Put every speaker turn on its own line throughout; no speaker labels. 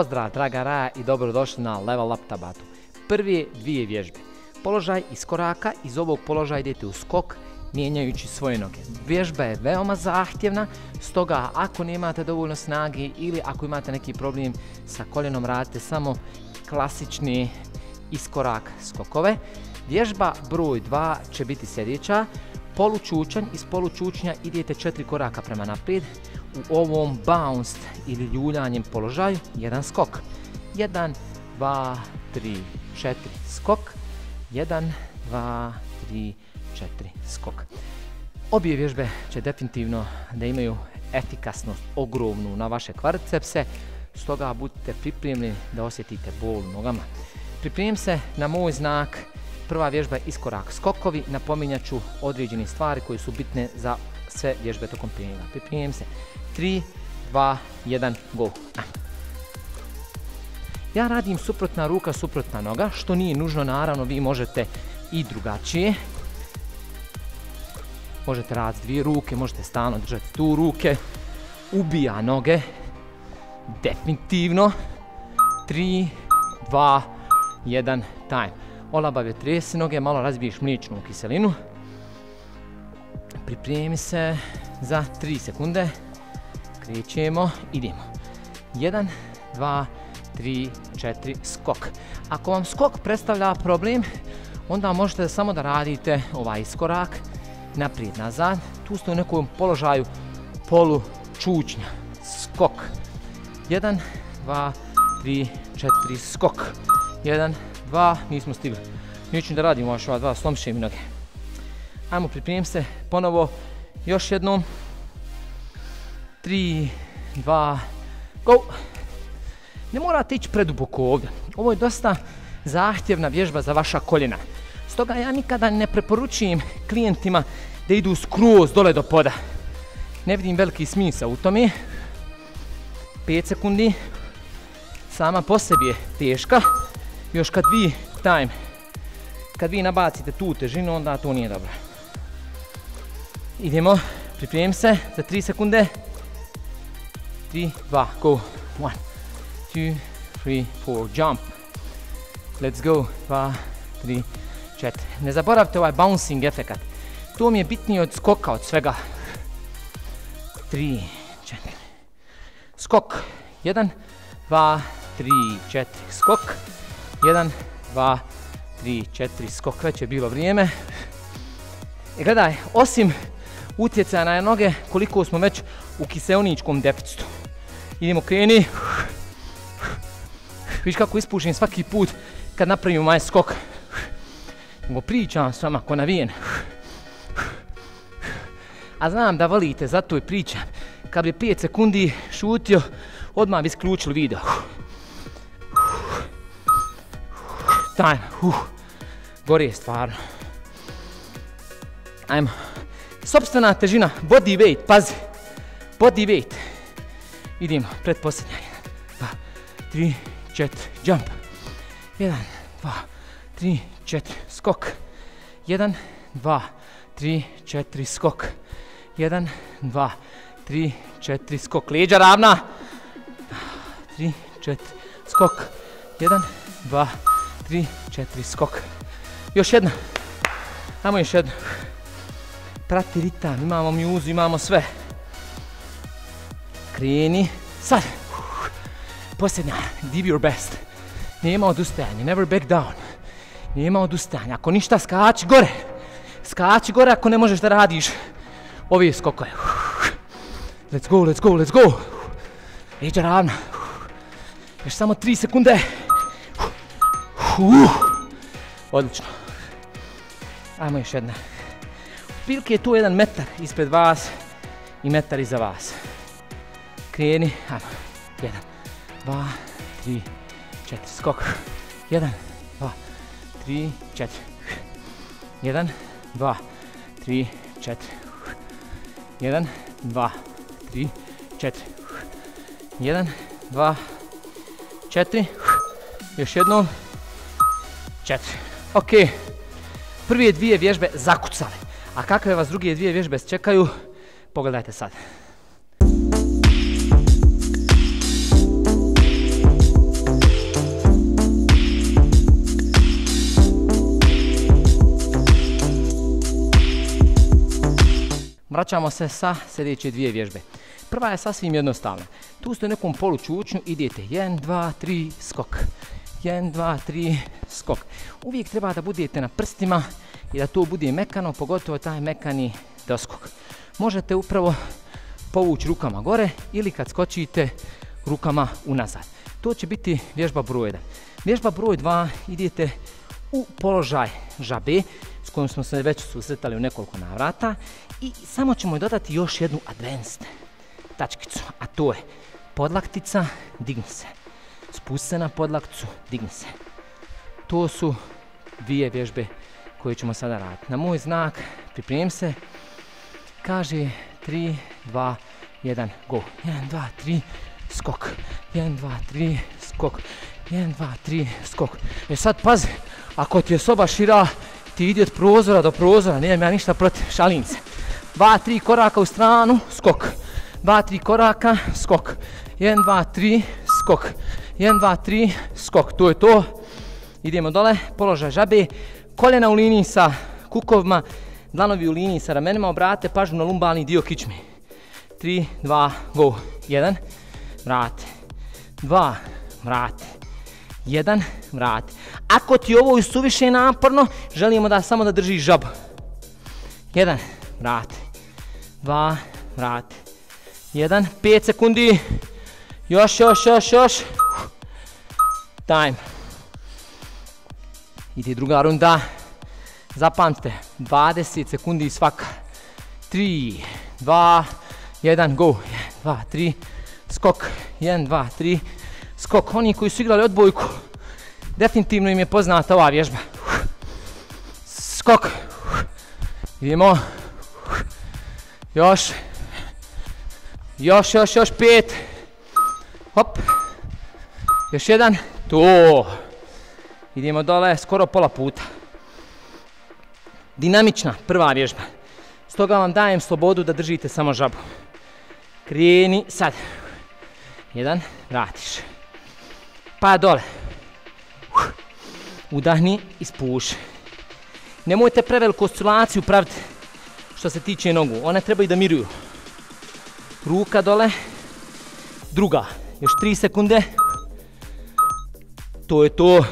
Pozdrav draga Raja i dobrodošli na Level Up Tabatu. Prvi dvije vježbe. Položaj iz koraka, iz ovog položaja idete u skok, mijenjajući svoje noge. Vježba je veoma zahtjevna, stoga ako nemate dovoljno snage ili ako imate neki problem sa koljenom radite samo klasični iskorak skokove. Vježba broj 2 će biti sljedeća. Polučučanj, iz polučučnja idete četiri koraka prema naprijed. U ovom bounce ili ljuljanjem položaju, jedan skok. Jedan, dva, tri, četiri, skok. Jedan, dva, tri, četiri, skok. Obje vježbe će definitivno da imaju efikasnost ogromnu na vaše kvadricepse, stoga budite pripremljeni da osjetite bol u nogama. Pripremim se na moj znak, prva vježba je iskorak skokovi, napominjat ću određene stvari koje su bitne za sve vježbe tokom treninga. Pripremim se, 3, 2, 1, go. Ja radim suprotna ruka, suprotna noga, što nije nužno, naravno vi možete i drugačije. Možete raditi dvije ruke, možete stalno držati tu ruke. Ubija noge. Definitivno. 3, 2, 1, time. Olabave tresi noge, malo razbiješ mliječnu kiselinu. Pripremi se za 3 sekunde. Krećemo, idemo. 1, 2, 3, 4, skok. Ako vam skok predstavlja problem, onda možete samo da radite ovaj iskorak naprijed, nazad. Tu ste u nekom položaju polu čučnja. Skok. 1, 2, 3, 4, skok. 1, 2, nismo stigli. Neću da radimo još ova dva, slomše mi noge. Ajmo, pripremim se ponovo još jednom. 3, 2, go! Ne morate ići preduboko ovdje. Ovo je dosta zahtjevna vježba za vaša koljena. Stoga ja nikada ne preporučujem klijentima da idu skroz dole do poda. Ne vidim veliki smisao u tome. 5 sekundi. Sama po sebi je teška. Još kad vi, time, kad vi nabacite tu težinu, onda to nije dobro. Idemo, pripremim se za 3 sekunde. 3, 2, go. 1, 2, 3, 4, jump. Let's go. 2, 3, 4. Ne zaboravite ovaj bouncing efekat. To mi je bitnije od skoka, od svega. 3, 4. Skok. 1, 2, 3, 4. Skok. 1, 2, 3, 4. Skok. Već je bilo vrijeme. I gledaj, osim utjecaja na noge, koliko smo već u kiseoničkom deficitu. Idemo kreni. Viš kako ispušim svaki put kad napravim maj skok. Nego pričam s vama ko navijen. A znam da volite, zato i pričam. Kad bi 5 sekundi šutio, odmah bi isključili video. Time. Gore je stvarno. Ajmo. Sobstvena težina, body weight, pazi. Body weight. Idemo, pred posljednja. 1, 2, 3, 4, jump. 1, 2, 3, 4, skok. 1, 2, 3, 4, skok. 1, 2, 3, 4, skok. Lijeđa ravna. 3, 4, skok. 1, 2, 3, 4, skok. Još jedna. Ajmo još jedna. Prati ritam, imamo mjuzu, imamo sve. Kreni. Sad. Posljednja. Give your best. Nema odustajanja. Never back down. Nema odustajanja. Ako ništa, skači gore. Skači gore ako ne možeš da radiš ovi skokove. Let's go, let's go, let's go. Leđa ravna. Još samo 3 sekunde. Odlično. Ajmo još jedna. Pilke je tu jedan metar ispred vas i metar iza vas. Kreni, ajmo. Jedan, dva, tri, četiri. Skok. Jedan, dva, tri, četiri. Jedan, dva, tri, četiri. Jedan, dva, tri, četiri. Jedan, dva, četiri. Još jednom. Četiri. Ok. Prije dvije vježbe zakucale. A kakve vas druge dvije vježbe čekaju, pogledajte sad. Vraćamo se sa sljedeće dvije vježbe. Prva je sasvim jednostavna. Tu ste u nekom polu čučnju, idete 1, 2, 3, skok. 1, 2, 3, skok. Uvijek treba da budete na prstima i da to bude mekano, pogotovo taj mekani doskok. Možete upravo povući rukama gore ili kad skočite rukama unazad. To će biti vježba broj 1. Vježba broj 2 idete u položaj žabe s kojom smo se već susretali u nekoliko navrata i samo ćemo dodati još jednu advanced tačkicu, a to je podlaktica, digni se. Spusti se na podlakticu, digni se. To su dvije vježbe koje ćemo sada raditi. Na moj znak pripremim se, kaže 3, 2, 1, go. 1, 2, 3, skok. 1, 2, 3, skok. 1, 2, 3, skok. E sad pazi, ako ti je soba šira, ti ide od prozora do prozora, nemam ja ništa protiv, šalim se. 2, 3 koraka u stranu, skok. 2, 3 koraka, skok. 1, 2, 3, skok. 1, 2, 3, skok. To je to. Idemo dole, položaj žabe. Koljena u liniji sa kukovima, dlanovi u liniji sa ramenima. Obratite pažnju na lumbalni dio kičme. 3, 2, go. 1, vrati. 2, vrati. 1, vrati. Ako ti ovo je suviše naporno, želimo da samo da držiš žabu. 1, vrati. 2, vrati. 1, 5 sekundi. Još, još, još, još. Time. Ide druga runda. Zapamtite, 20 sekundi svaka. 3, 2, 1, go. 1, 2, 3, skok. 1, 2, 3, skok. Oni koji su igrali odbojku, definitivno im je poznata ova vježba. Skok. Idemo. Još. Još, još, još pet. Hop. Još jedan. To. Idemo dole, skoro pola puta. Dinamična, prva vježba. Stoga vam dajem slobodu da držite samo žabu. Kreni, sad. Jedan, vratiš. Pa dole. Udahni i spuši. Nemojte preveliku oscilaciju praviti što se tiče nogu. One trebaju da miruju. Ruka dole. Druga. Još tri sekunde. To je to.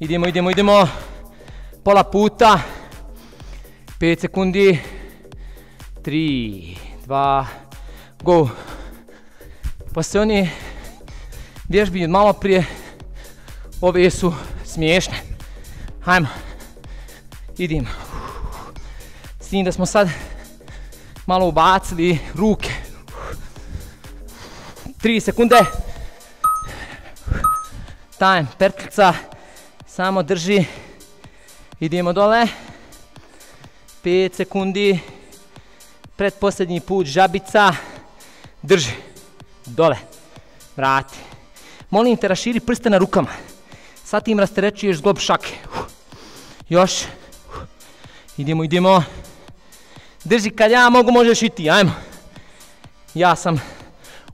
Idemo, idemo, idemo. Pola puta. 5 sekundi. 3, 2, go. Poslije oni vježbi od malo prije, ove su smiješne. Hajmo. Idemo. Tim da smo sad malo ubacili ruke. 3 sekunde. Time, pertlica. Samo drži. Idemo dole. 5 sekundi. Predposljednji put žabica. Drži. Dole. Vrati. Molim te raširi prste na rukama. Sad tim rasterećuješ zglob šake. Još. Idemo, idemo. Drži kad ja mogu, možeš i ti. Ajmo. Ja sam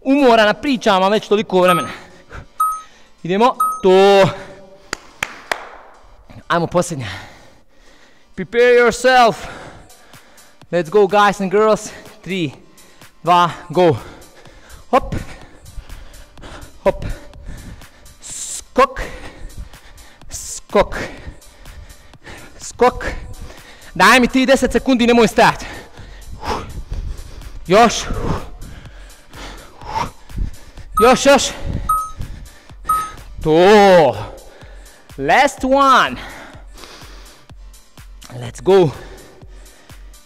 umoran pričama već toliko vremena. Idemo. To. Ajmo posljednja. Prepare yourself. Let's go guys and girls. 3, 2, go. Hop. Hop. Skok. Skok. Skok. Daj mi ti 10 sekundi, nemoj stajati. Još. Još, još. To. Last one. Let's go.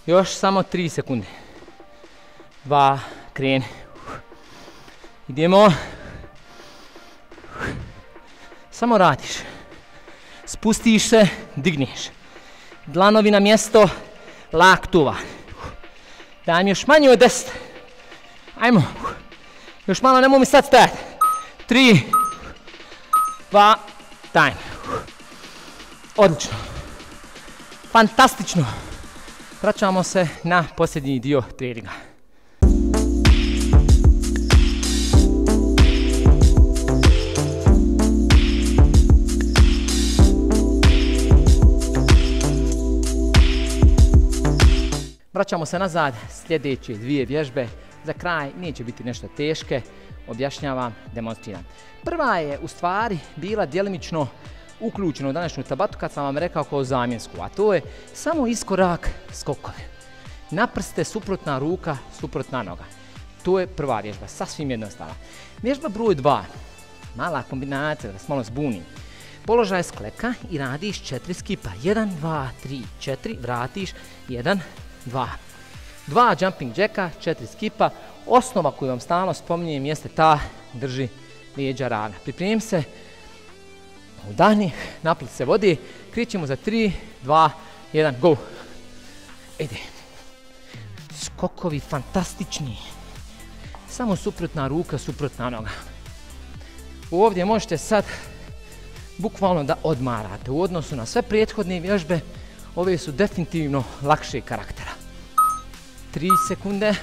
Još samo 3 sekunde. Dva, kreni. Idemo. Samo radiš. Spustiš se, digneš. Dlanovi na mjesto, laktuva. Daj mi još manje od deset. Ajmo. Još malo, nemoj mi sad stajati. Tri, dva, time. Odlično. Fantastično. Vraćamo se na posljednji dio treninga. Vraćamo se nazad, sljedeće dvije vježbe. Za kraj neće biti nešto teške, objašnjavam, demonstriram. Prva je u stvari bila djelimično uključena u današnju tabatu kad sam vam rekao kao zamjensku, a to je samo iskorak skokove. Naprste, suprotna ruka, suprotna noga. To je prva vježba, sasvim jednostavna. Vježba broj dva, mala kombinacija, da se malo zbunim. Položaj skleka i radiš četiri skipa. 1, 2, 3, 4, vratiš, 1, 2. Dva jumping jacka, četiri skipa. Osnova koju vam stalno spominjem jeste ta, drži lijeđa ravna. Pripremim se, udahni, naplit se vodi, krićemo za 3, 2, 1, go. Ide. Skokovi fantastični. Samo suprotna ruka, suprotna noga. Ovdje možete sad bukvalno da odmarate u odnosu na sve prethodne vježbe. Ove su definitivno lakše karaktera. 3 sekunde.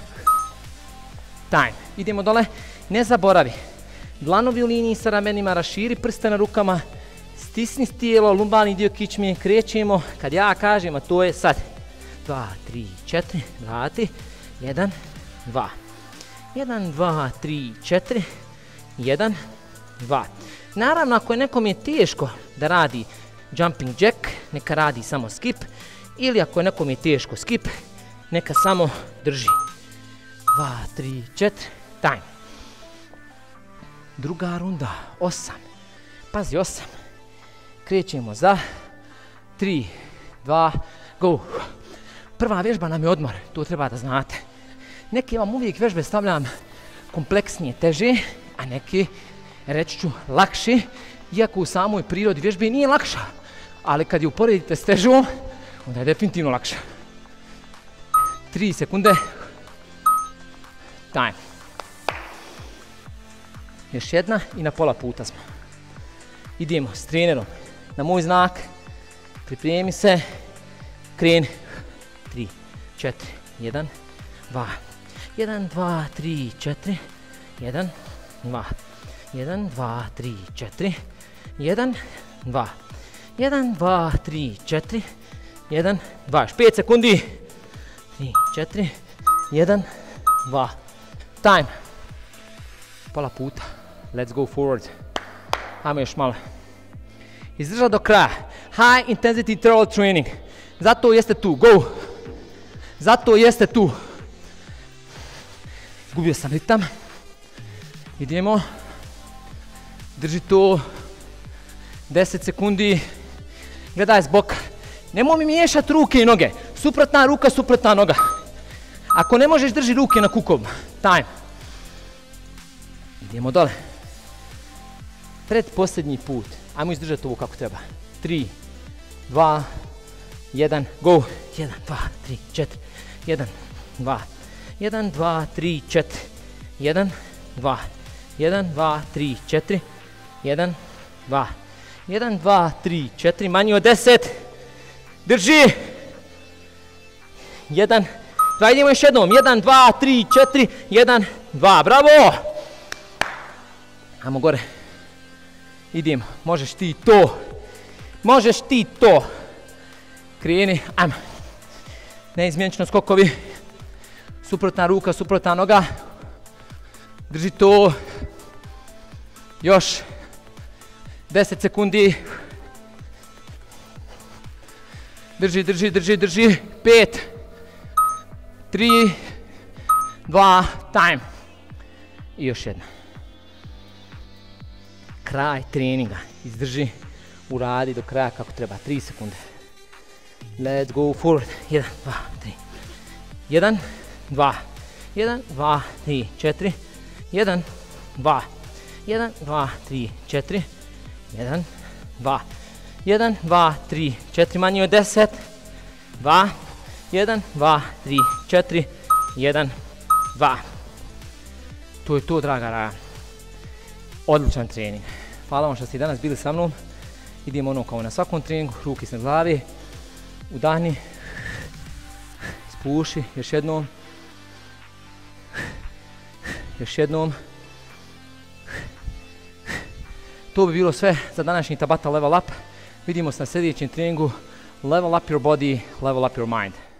Time. Idemo dole. Ne zaboravi. Dlanovi u liniji sa ramenima, raširi prste na rukama, stisni tijelo, lumbalni dio kičme, krećemo. Kad ja kažem, a to je sad. 2, 3, 4, vrati. 1, 2. 1, 2, 3, 4. 1, 2. Naravno, ako je nekom je teško da radi jumping jack, neka radi samo skip. Ili ako je nekom je teško skip, neka samo drži. 2, 3, 4, time. Druga runda, 8. Pazi, 8. Krećemo za 3, 2, go. Prva vježba nam je odmor, to treba da znate. Neke vam uvijek vježbe stavljam kompleksnije, teže, a neki reći ću, lakši, iako u samoj prirodi vježbe nije lakša, ali kad je uporedite s težom, onda je definitivno lakša. 3 sekunde. Time. Još jedna i na pola puta smo. Idemo s trenerom na moj znak. Pripremi se. Kreni. 3, 4, 1, 2. 1, 2, 3, 4. 1, 2. 1, 2, 3, 4. 1, 2. 1, 2, 3, 4. 1, 2. Još 5 sekundi. 3, 4. 1, 2. Time. Pola puta. Let's go forward. Ajmo još malo. Izdrža do kraja. High intensity interval training. Zato jeste tu. Go. Zato jeste tu. Izgubio sam ritam. Idemo. Drži to. 10 sekundi. Gledaj zbog. Nemoj mi miješati ruke i noge. Suprotna ruka, suprotna noga. Ako ne možeš, drži ruke na kukov. Time. Idemo dole. Pred posljednji put. Ajmo izdržati ovo kako treba. 3, 2, 1, go. 1, 2, 3, 4. 1, 2. 1, 2, 3, 4. 1, 2. 1, 2, 3, 4. 1, 2. 1, 2, 3, 4. Manji od 10. Drži. 1, 2. Idemo još jednom. 1, 2, 3, 4. 1, 2. Bravo. Ajmo gore. Idem. Možeš ti to. Možeš ti to. Kreni. Ajmo. Neizmjenično skokovi. Suprotna ruka, suprotna noga. Drži to. Još. 10 sekundi. Drži, drži, drži, drži. 5. 3. 2. Time. I još jedna. Kraj treninga. Izdrži. Uradi do kraja kako treba. 3 sekunde. Let's go forward. 1, 2, 3. 1, 2. 1, 2, 3, 4. 1, 2. 1, 2, 3, 4. 1, 2. 1, 2, 3, 4. Manje od 10. 2. 1, 2, 3, 4. 1, 2. To je to, draga raja. Odličan trening. Hvala vam što ste danas bili sa mnom. Idemo ono kao na svakom treningu, ruke iznad glavi. Udahni. Spuši, još jednom. Još jednom. To bi bilo sve za današnji Tabata Level Up. Vidimo se na sljedećem treningu. Level up your body, level up your mind.